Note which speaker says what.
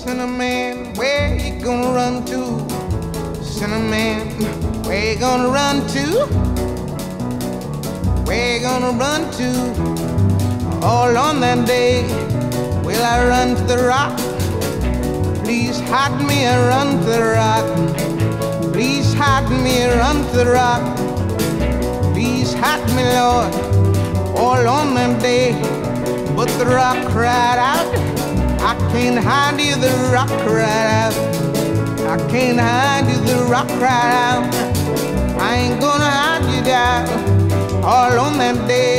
Speaker 1: Sinnerman, where you gonna run to? Sinnerman, where you gonna run to? Where you gonna run to? All on that day, will I run to the rock? Please hide me and run to the rock. Please hide me and run to the rock. Please hide me, Lord, all on that day. But the rock cried out, I can't hide you, the rock cried out. I can't hide you, the rock cried out. I ain't gonna hide you down all on that day.